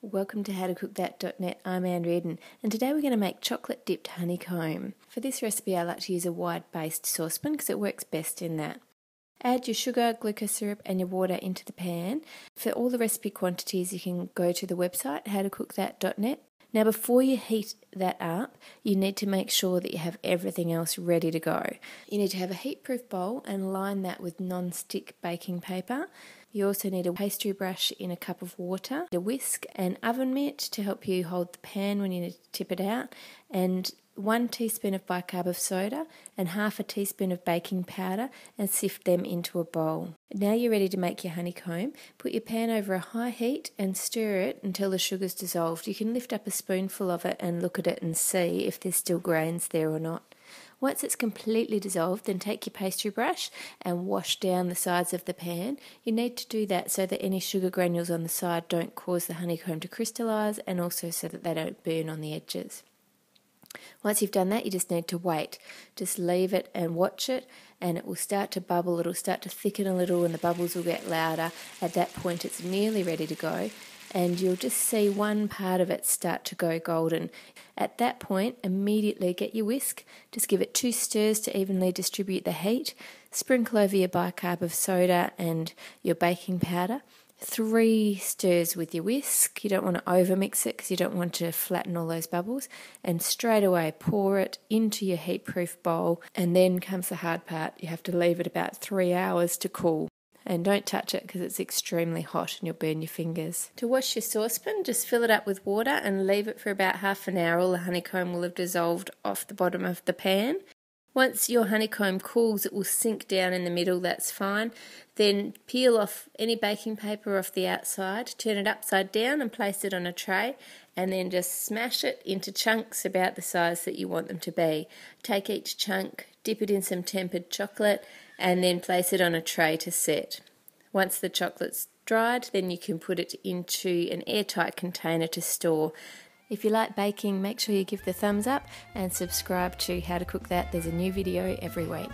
Welcome to howtocookthat.net. I'm Ann Reardon, and today we're going to make chocolate dipped honeycomb. For this recipe, I like to use a wide based saucepan because it works best in that. Add your sugar, glucose syrup, and your water into the pan. For all the recipe quantities, you can go to the website howtocookthat.net. Now, before you heat that up, you need to make sure that you have everything else ready to go. You need to have a heat proof bowl and line that with non stick baking paper. You also need a pastry brush in a cup of water, a whisk, an oven mitt to help you hold the pan when you need to tip it out, and one teaspoon of bicarb of soda and half a teaspoon of baking powder and sift them into a bowl. Now you're ready to make your honeycomb. Put your pan over a high heat and stir it until the sugar's dissolved. You can lift up a spoonful of it and look at it and see if there's still grains there or not. Once it's completely dissolved, then take your pastry brush and wash down the sides of the pan. You need to do that so that any sugar granules on the side don't cause the honeycomb to crystallise and also so that they don't burn on the edges. Once you've done that, you just need to wait. Just leave it and watch it, and it will start to bubble. It'll start to thicken a little, and the bubbles will get louder. At that point, it's nearly ready to go and you'll just see one part of it start to go golden. At that point, immediately get your whisk, just give it two stirs to evenly distribute the heat, sprinkle over your bicarb of soda and your baking powder. Three stirs with your whisk. You don't want to overmix it because you don't want to flatten all those bubbles. And straight away pour it into your heat proof bowl. And then comes the hard part. You have to leave it about three hours to cool and don't touch it because it's extremely hot and you'll burn your fingers. To wash your saucepan, just fill it up with water and leave it for about half an hour. All the honeycomb will have dissolved off the bottom of the pan. Once your honeycomb cools, it will sink down in the middle, that's fine. Then peel off any baking paper off the outside, turn it upside down and place it on a tray, and then just smash it into chunks about the size that you want them to be. Take each chunk, dip it in some tempered chocolate, and then place it on a tray to set. Once the chocolate's dried, then you can put it into an airtight container to store. If you like baking, make sure you give the thumbs up and subscribe to How to Cook That. There's a new video every week.